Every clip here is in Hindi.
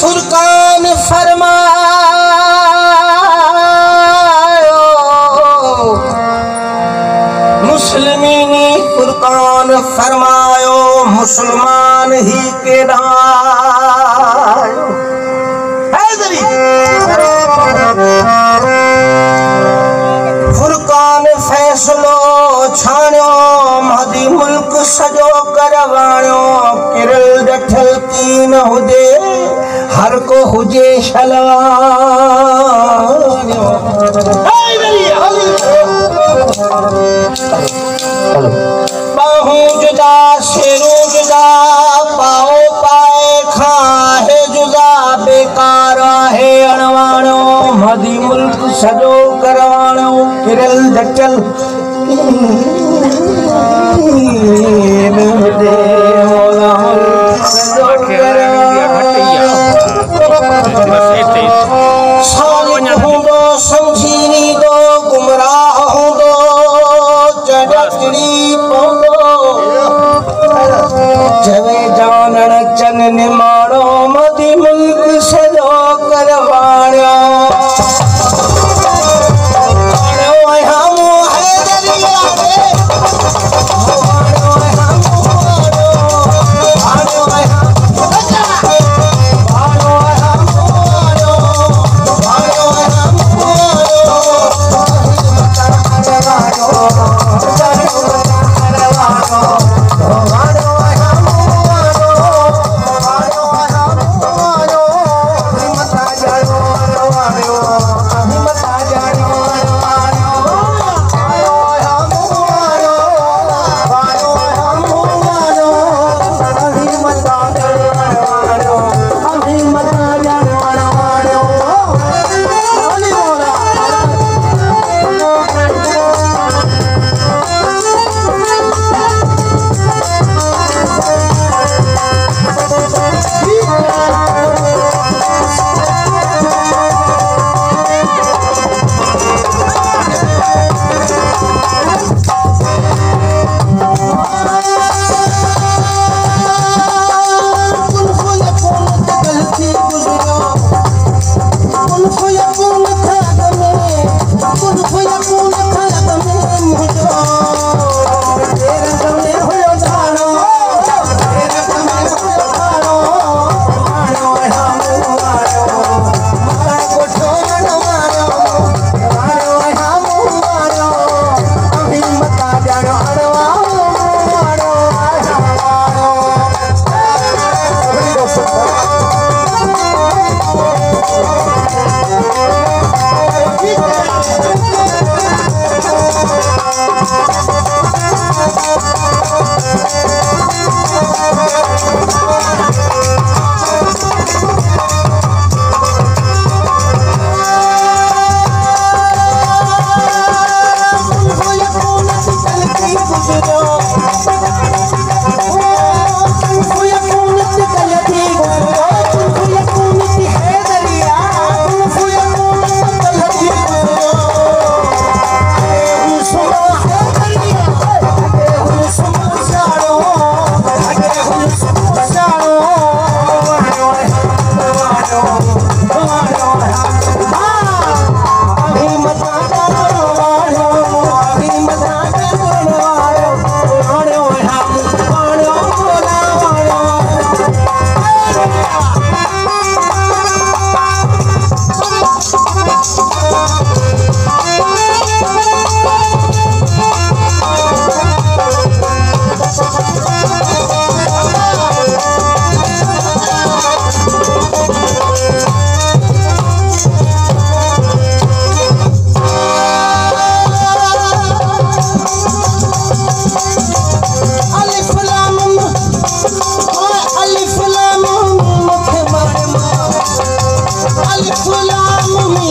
फुरकान फरमायो। मुस्लिमीनी फुरकान फरमायो, मुसलमान ही के फुरकान फैसलो छाणियो मदी मुल्क सजो करवाणियो, किरल डठल कीन हुजे हर को हुजे बाहूं जुदा, शेरू जुदा, पाओ पाए जुदा, बेकार है अणवाणो, मदी मुल्क सजो करवाणो, किरल डचल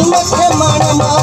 மனம்